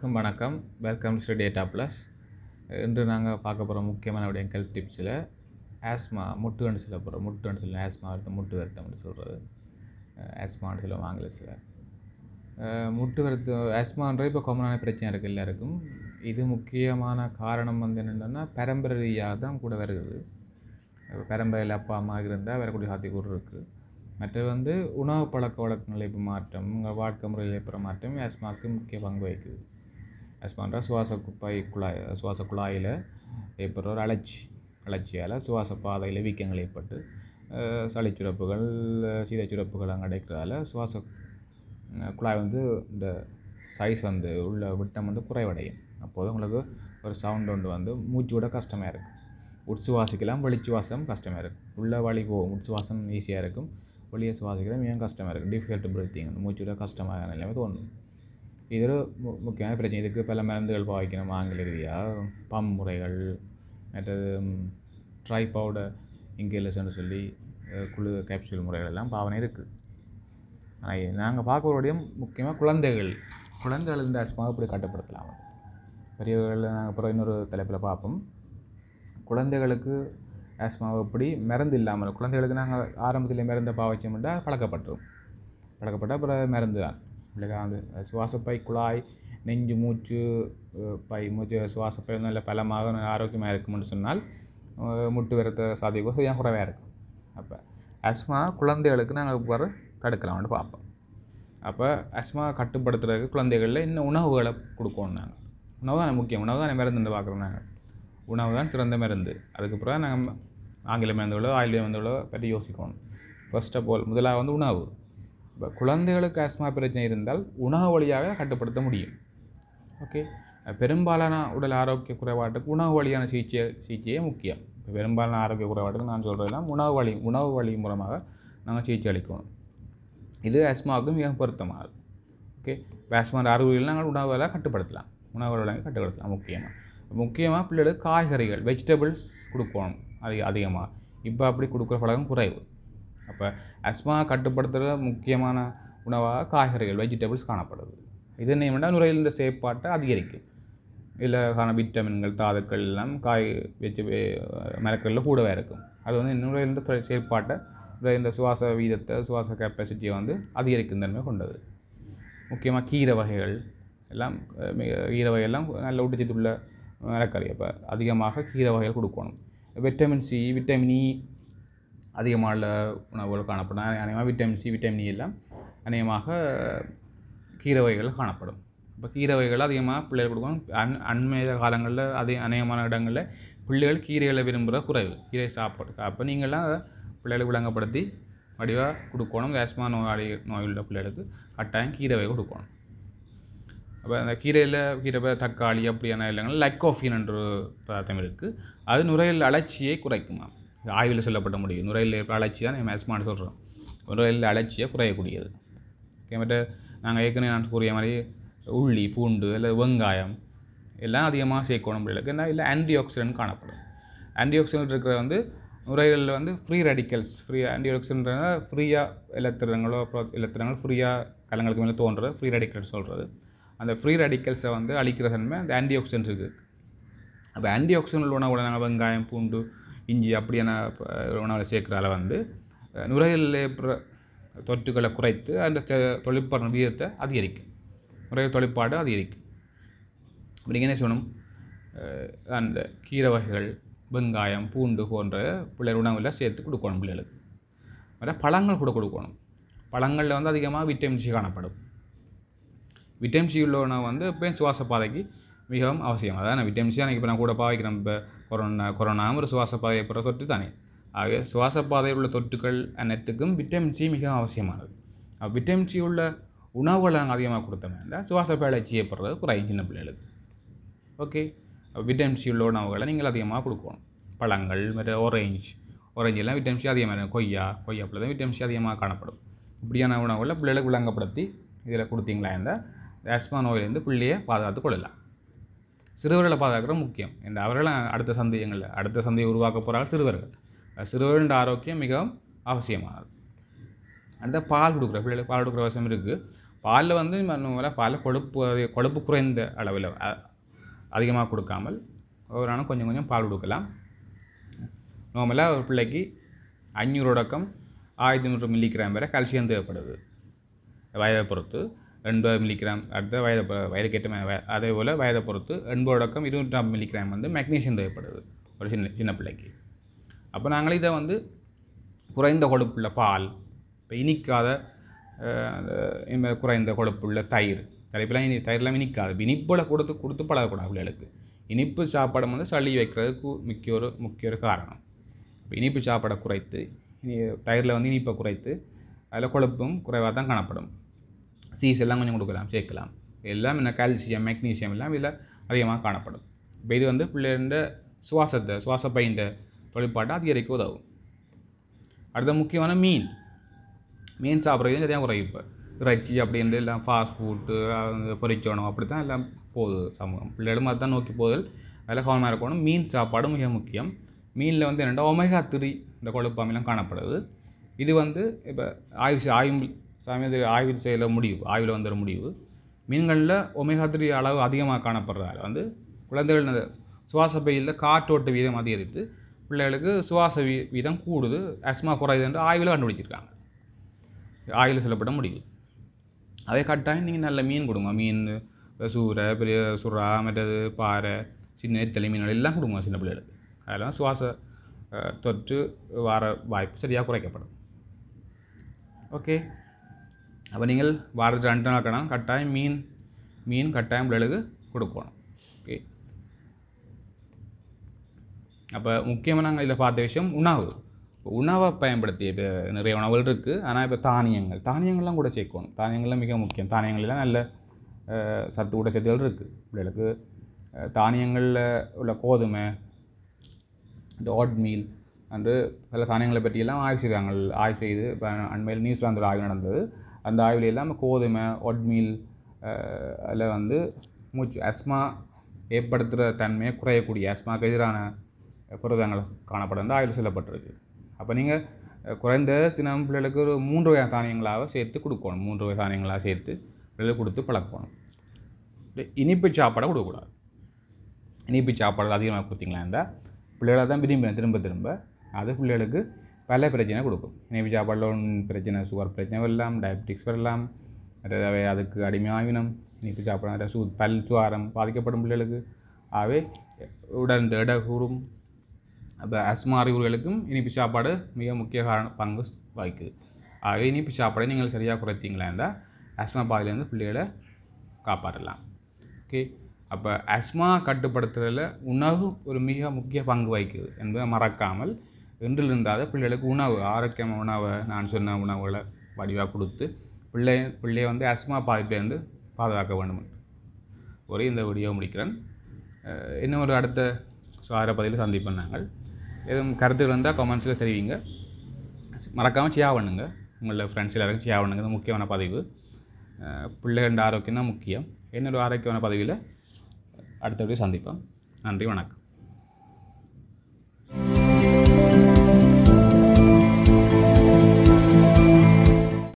அனைவருக்கும் வணக்கம். Welcome to data plus இன்று நாங்கள் பார்க்க போகிற முக்கியமான உடைய ஹெல்த் டிப்ஸில் ஆஸ்மா முட்டுன்னு சொல்ல போகிறோம் முட்டுன்னு சொல்ல ஆஸ்மா வருத்தம் முட்டு வருத்தம்னு சொல்கிறது ஆஸ்மான்னு சொல்லுவோம் ஆங்கிலத்தில் முட்டு வருத்தம் ஆஸ்மான்ற இப்போ காமனான பிரச்சனை இருக்குது எல்லாருக்கும். இது முக்கியமான காரணம் வந்து என்னென்னா பரம்பரை ரீதியாக தான் கூட வருகிறது பரம்பரையில் அப்பா அம்மா இருந்தால் வரக்கூடிய சாத்தியக்கூறு இருக்குது மற்றது வந்து உணவு பழக்க வழக்க இப்போ மாற்றம் உங்கள் வாழ்க்கை முறையில் ஏற்படுற மாற்றம் ஆஸ்மாவுக்கு முக்கிய பங்கு வகிக்குது. ஆஸ்மான்ற சுவாச குப்பை குழாய் சுவாச குழாயில் ஏற்படுற ஒரு அலர்ச்சி அலர்ச்சியால் சுவாச பாதையில் வீக்கங்கள் ஏற்பட்டு சளிச்சுரப்புகள் சீதச்சுரப்புகள் அங்கே அடைக்கிறதால சுவாச குழாய் வந்து இந்த சைஸ் வந்து உள்ள விட்டம் வந்து குறைவடையும். அப்போது உங்களுக்கு ஒரு சவுண்ட் ஒன்று வந்து மூச்சு விட கஷ்டமாக இருக்கும். உட்சுவாசிக்கலாம் வெளிச்சுவாசம் கஷ்டமாக இருக்கும். உள்ளே வழி போகும் உட்சுவாசம் ஈஸியாக இருக்கும். வெளியே சுவாசிக்கலாம் ஏன் கஷ்டமாக இருக்கும்? டிஃபிகல்ட் பிரீத்திங் மூச்சு விட கஷ்டமாக நிலைமை தோணும் இது ஒரு மு- முக்கியமான பிரச்சனை இதுக்கு பல மருந்துகள் பாவிக்கணும் ஆங்கில ரீதியாக பம் முறைகள் மற்றது ட்ரை பவுடர் இங்கேலஸ்ன்னு சொல்லி குழு கேப்சூல் முறைகள் எல்லாம் பாவனை இருக்குது ஆனால் நாங்கள் பார்க்கக்கூடியும் முக்கியமாக குழந்தைகள் குழந்தைகள் இந்த அஸ்மாவை இப்படி கட்டுப்படுத்தலாம் பெரியவர்கள் நாங்கள் அப்புறம் இன்னொரு தலைப்பில் பார்ப்போம் குழந்தைகளுக்கு ஆஸ்மாவை எப்படி மருந்து இல்லாமல் குழந்தைகளுக்கு நாங்கள் ஆரம்பத்தில் மருந்தை பாவச்சோம்னா பழக்கப்பட்டுரும் பழக்கப்பட்ட அப்புறம் மருந்து தான் அந்த சுவாசப்பை குழாய் நெஞ்சு மூச்சு பை மூச்சு சுவாசப்பை நல்ல பலமாக ஆரோக்கியமாக இருக்கும்னு சொன்னால் முட்டு வரத்த சாதிக்கும் சரியாக குறைவாக இருக்கும் அப்போ அஸ்மா குழந்தைகளுக்கு நாங்கள் வர தடுக்கலாம்னு பார்ப்போம் அப்போ அஸ்மா கட்டுப்படுத்துறதுக்கு குழந்தைகளில் இன்னும் உணவுகளை கொடுக்கணும் நாங்கள் உணவு தான் முக்கியம் உணவு தான் மருந்துன்னு பார்க்குறோம் நாங்கள் உணவு தான் சிறந்த மருந்து அதுக்கப்புறம் நாங்கள் ஆங்கில மருந்துகளோ ஆயுள் மருந்துகளோ பற்றி யோசிக்கணும் ஃபர்ஸ்ட் ஆஃப் ஆல் முதலாக வந்து உணவு இப்போ குழந்தைகளுக்கு ஆஸ்மா பிரச்சனை இருந்தால் உணவு வழியாக கட்டுப்படுத்த முடியும். ஓகே? பெரும்பாலான உடல் ஆரோக்கிய குறைபாட்டுக்கு உணவு வழியான சிகிச்சை சிகிச்சையே முக்கியம். இப்போ பெரும்பாலான ஆரோக்கிய குறைபாட்டுக்கு நான் சொல்கிறதெல்லாம் உணவு வழி உணவு வழி மூலமாக நாங்கள் சிகிச்சை அளிக்கணும். இது ஆஸ்மாவுக்கு மிக பொருத்தமானது. ஓகே? ஆஸ்மா அறிகுறிகள் நாங்கள் உணவுகளை கட்டுப்படுத்தலாம். உணவு வழங்கி கட்டுப்படுத்தலாம் முக்கியமாக முக்கியமாக பிள்ளைகளுக்கு காய்கறிகள் வெஜிடபிள்ஸ் கொடுக்கணும் அதிக அதிகமாக. இப்போ அப்படி கொடுக்குற பழக்கம் குறைவு. அப்போ அஸ்மா கட்டுப்படுத்துகிற முக்கியமான உணவாக காய்கறிகள் வெஜிடபிள்ஸ் காணப்படுது. இது என்ன நுரையீரலின் செயற்பாட்டை அதிகரிக்கும். இதில் காண விட்டமின்கள் தாதுக்கள் எல்லாம் காய் வெஜி மரக்கறில் கூடவே இருக்கும். அது வந்து நுரையீரலின் தொ- செயற்பாட்டை இந்த- சுவாச வீதத்தை சுவாச கெப்பாசிட்டியை வந்து அதிகரிக்கும் தன்மை கொண்டது. முக்கியமாக கீரை வகைகள் எல்லாம் கீரை வகையெல்லாம் நல்ல ஊட்டச்சத்துள்ள மரக்கறி. அப்போ அதிகமாக கீரை வகைகள் கொடுக்கணும். விட்டமின் சி விட்டமின் இ அதிகமான உள்ள உணவுகள் காணப்படும். அநேகமாக விட்டமின் சி விட்டமின் எல்லாம் அநேகமாக கீரை வகைகள் காணப்படும். இப்போ கீரை வகைகள் அதிகமாக பிள்ளைகள் கொடுக்கணும். அன் அண்மைய காலங்களில் அதே அநேகமான இடங்களில் பிள்ளைகள் கீரைகளை விரும்புகிற குறைவு. கீரை சாப்பாடு. அப்போ நீங்களாம் பிள்ளைகளை பிள்ளைகளுக்கு விளங்கப்படுத்தி வடிவாக கொடுக்கணும். ஆஸ்மா நோயாளி நோய் உள்ள பிள்ளைகளுக்கு கட்டாயம் கீரை வகை கொடுக்கணும். அப்போ அந்த கீரையில் கீரை தக்காளி அப்படியான இல்லைங்களா லைக்கோஃபின் என்ற ஒரு பதார்த்தம் இருக்குது அது நுரையில் அழற்சியை குறைக்குமா ஆய்வில் சொல்லப்பட்ட முடியும் நுரையீரல் ஏற்பட்ட அழற்சி தான் நம்ம சொல்கிறோம் நுரையீரல் அழற்சியை குறையக்கூடியது. ஓகே மற்ற நாங்கள் ஏற்கனவே நான் கூறிய மாதிரி உள்ளி பூண்டு இல்லை வெங்காயம் எல்லாம் அதிகமாக சேர்க்கணும் முடியல ஏன்னா இல்லை ஆன்டி ஆக்சிடென்ட் காணப்படும். ஆன்டி ஆக்சிடென்ட் இருக்கிற வந்து நுரையீரலில் வந்து free radicals free anti accident ஃப்ரீயாக இலத்திரங்களோ அப்புறம் இலத்திரங்கள் ஃப்ரீயாக கலங்களுக்கு மேலே தோன்றது ஃப்ரீ ரெடிக்கல் சொல்கிறது அந்த ஃப்ரீ ரெடிக்கல்ஸை வந்து அழிக்கிற தன்மை அந்த ஆன்டி ஆக்சிடென்ட் இருக்குது அப்போ ஆன்டி ஆக்சிடென்ட் உணவுல நாங்கள் வெங்காயம் பூண்டு இஞ்சி அப்படியான உணவில் சேர்க்குறால வந்து நுரையில் ஏற்படுற தொற்றுகளை குறைத்து அந்த தொழிற்பாடு தொழிற்படுற வீதத்தை அதிகரிக்கும். நுரையீரல் தொழிற்பாடு அதிகரிக்கும். அப்படி நீங்கள் என்ன செய்யணும்? அந்த கீரை வகைகள் வெங்காயம் பூண்டு போன்ற பிள்ளைகள் உணவில் சேர்த்து கொடுக்கணும் பிள்ளைகளுக்கு. வேறு பழங்கள் கூட கொடுக்கணும். பழங்களில் வந்து அதிகமாக விட்டமின் சி காணப்படும். விட்டமின் சி உள்ள உணவு வந்து எப்பயும் சுவாச பாதைக்கு மிகவும் அவசியம். அதான் விட்டமின் சி இப்போ நான் கூட பாவிக்கிறேன் இப்போ கொரோனா கொரோனா ஒரு சுவாச பாதை ஏற்படுற தொற்று தானே. ஆகவே சுவாச பாதையில் உள்ள தொற்றுக்கள் அனைத்துக்கும் விட்டமின் சி மிகவும் அவசியமானது. விட்டமின் சி உள்ள உணவுகளை நாங்கள் அதிகமாக கொடுத்தோமே இல்லை சுவாச பயிற்சி ஏற்படுறது குறையும் சின்ன பிள்ளைகளுக்கு. ஓகே விட்டமின் சி உள்ள உணவுகளை நீங்கள் அதிகமாக கொடுக்கணும். பழங்கள் மற்ற ஆரஞ்சு ஆரஞ்சு விட்டமின் சி அதிகமாக இருக்கும். கொய்யா கொய்யாப்பில் தான் விட்டமின் சி அதிகமாக காணப்படும். இப்படியான உணவுகளை பிள்ளைகளுக்கு விளங்கப்படுத்தி இதில் கொடுத்தீங்களா இருந்தால் ஆஸ்மா நோயிலேருந்து பிள்ளையை பாதுகாத்து கொள்ளலாம். சிறுவர்களை பாதுகாக்கிற முக்கியம். இந்த அவர்களும் அடுத்த சந்தேகங்களில் அடுத்த சந்தையை உருவாக்க போகிறார்கள் சிறுவர்கள். சிறுவர்களின் ஆரோக்கியம் மிகவும் அவசியமானது. அந்த பால் கொடுக்குற பிள்ளைகளுக்கு பால் கொடுக்குற அவசியம் இருக்குது பாலில் வந்து நம்ம பாலில் கொழுப்பு கொழுப்பு குறைந்த அளவில் அதிகமாக கொடுக்காமல் ஒரு நாளும் கொஞ்சம் கொஞ்சம் பால் கொடுக்கலாம். நார்மலாக ஒரு பிள்ளைக்கு அஞ்சூறு அடக்கம் ஆயிரத்தி நூறு மில்லிகிராம் வரை கால்சியம் தேவைப்படுது. வயதை பொறுத்து. எண்பது மில்லிகிராம் அடுத்த வயதை வயதுக்கேற்ற அதே போல் வயதை பொறுத்து எண்பது தொடக்கம் நாற்பது மில்லிகிராம் வந்து மெக்னீஷியம் தேவைப்படுது ஒரு சின்ன சின்ன பிள்ளைக்கு. அப்போ நாங்கள் இதை வந்து குறைந்த கொழுப்புள்ள பால் இப்போ இனிக்காத குறைந்த கொழுப்புள்ள தயிர் தலைப்பெல்லாம் இனி தயிர்லாம் இனிக்காது. இனிப்பில் கொடுத்து கொடுத்து பழகக்கூடாது பிள்ளைகளுக்கு. இனிப்பு சாப்பாடு வந்து சளி வைக்கிறதுக்கு முக்கிய ஒரு முக்கிய ஒரு காரணம். இப்போ இனிப்பு சாப்பாடை குறைத்து இனி தயிரில் வந்து இனிப்பை குறைத்து அதில் கொழுப்பும் குறைவாக தான் காணப்படும். சீஸ் எல்லாம் கொஞ்சம் கொடுக்கலாம் சேர்க்கலாம். எல்லாம் என்ன கால்சியம் மெக்னீசியம் எல்லாம் இதில் அதிகமாக காணப்படும். இப்போ இது வந்து பிள்ளைகிற சுவாசத்தை சுவாச பயின்ற தொழிற்பாட்டை அதிகரிக்க உதவும். அடுத்த முக்கியமான மீன். மீன் சாப்பிட்றது சரியாக குறையும் இப்போ. இறைச்சி அப்படின்ட்டு எல்லாம் ஃபாஸ்ட் ஃபுட்டு பொரிச்சோணம் அப்படி தான் எல்லாம் போகுது சமூகம். பிள்ளைகளும் அதுதான் நோக்கி போகுதல் அதில் கவனமாக இருக்கணும். மீன் சாப்பாடு மிக முக்கியம். மீனில் வந்து என்னென்னா ஒமேகா த்ரீ இந்த கொழுப்பு அமிலம் காணப்படுது. இது வந்து இப்போ ஆயுஷ் ஆயுள் சமயத்தில் ஆய்வு செய்யல முடிவு ஆய்வில் வந்துட முடிவு. மீன்களில் ஒமேகா த்ரீ அளவு அதிகமாக காணப்படுறதால வந்து குழந்தைகள் சுவாச பையில் காற்றோட்ட வீதம் அதிகரித்து பிள்ளைகளுக்கு சுவாச வீ வீதம் கூடுது அஸ்மா குறையுது என்று ஆய்வில் கண்டுபிடிச்சிருக்காங்க. ஆயில் செல்லப்பட முடிவு. அதே கட்டாயம் நீங்கள் நல்ல மீன் கொடுங்க. மீன் சூரை பெரிய சுறா மற்றது பாறை சின்ன நெத்தலி மீன்கள் எல்லாம் கொடுங்க சின்ன பிள்ளைகளுக்கு. அதெல்லாம் சுவாச தொற்று வர வாய்ப்பு சரியாக குறைக்கப்படும். ஓகே? அப்போ நீங்கள் வாரத்துக்கு ரெண்டு நாள் கணம் கட்டாயம் மீன் மீன் கட்டாயம் பிள்ளைகளுக்கு கொடுக்கணும் ஓகே அப்போ முக்கியமாக நாங்கள் இதில் பார்த்த விஷயம் உணவு இப்போ உணவை பயன்படுத்தி இப்போ நிறைய உணவுகள் இருக்குது ஆனால் இப்போ தானியங்கள் தானியங்கள்லாம் கூட சேர்க்கணும் தானியங்கள்லாம் மிக முக்கியம் தானியங்கள்லாம் நல்ல சத்து ஊட்டச்சத்துகள் இருக்குது பிள்ளைகளுக்கு தானியங்களில் உள்ள கோதுமை இந்த ஓட் மீல் அன்று பல தானியங்களை பற்றியெல்லாம் ஆய்வு செய்கிறாங்க ஆய்வு செய்து இப்போ அண்மையில் நியூசிலாந்து ஆய்வு நடந்தது அந்த ஆய்வில் இல்லாமல் கோதுமை ஒட்மீல் அதில் வந்து மூச்சு அஸ்மா ஏற்படுத்துகிற தன்மையை குறையக்கூடிய அஸ்மாக்கு எதிரான புரதங்கள் காணப்படும். அந்த ஆய்வு சொல்லப்பட்டிருக்கு. அப்போ நீங்கள் குறைந்த சின்ன பிள்ளைகளுக்கு ஒரு மூன்று வகை தானியங்களாக சேர்த்து கொடுக்கணும். மூன்று வகை தானியங்களாக சேர்த்து பிள்ளைகளுக்கு கொடுத்து பழக்கணும். இனிப்பு சாப்பாடை கொடுக்கக்கூடாது. இனிப்பு சாப்பாடு அதிகமாக கொடுத்தீங்களா இருந்தால் பிள்ளைகளை தான் விரும்பி திரும்ப திரும்ப அது பிள்ளைகளுக்கு பல பிரச்சனை கொடுக்கும் இனிப்பு சாப்பாடில் பிரச்சனை சுகர் பிரச்சனை வரலாம் டயபெட்டிக்ஸ் வரலாம் மற்றது அதுக்கு அடிமையாகினம் இனிப்பு சாப்பிட நிறைய சூ பல் சுவாரம் பாதிக்கப்படும் பிள்ளைகளுக்கு ஆகவே உடல் இந்த கூறும் அப்போ அஸ்மா அறிவுகளுக்கும் இனிப்பு சாப்பாடு மிக முக்கிய காரண பங்கு வகிக்குது ஆகவே இனிப்பு சாப்பாடை நீங்கள் சரியாக குறைத்தீங்களா இருந்தால் அஸ்மா பாதிலேருந்து பிள்ளைகளை காப்பாற்றலாம் ஓகே அப்போ அஸ்மா கட்டுப்படுத்துறதில் உணவு ஒரு மிக முக்கிய பங்கு வகிக்குது என்பதை மறக்காமல் இன்றிலிருந்தாத பிள்ளைகளுக்கு உணவு ஆரோக்கியமான உணவை நான் சொன்ன உணவுகளை வடிவாக கொடுத்து பிள்ளை பிள்ளையை வந்து அஸ்மா பாதிப்பிலேருந்து பாதுகாக்க வேண்டும். ஒரு இந்த வீடியோ முடிக்கிறேன். இன்னும் ஒரு அடுத்த சுவார பதிவில் சந்திப்போம் நாங்கள். எதுவும் கருத்துகள் இருந்தால் கமெண்ட்ஸில் தெரிவிங்க. மறக்காமல் ஷேர் பண்ணுங்க. உங்களோட ஃப்ரெண்ட்ஸ் எல்லாருக்கும் ஷேர் பண்ணுங்க. இது முக்கியமான பதிவு. பிள்ளைகளோட ஆரோக்கியம் தான் முக்கியம். என்னோட ஆரோக்கியமான பதிவில் அடுத்தபடி சந்திப்போம். நன்றி வணக்கம்.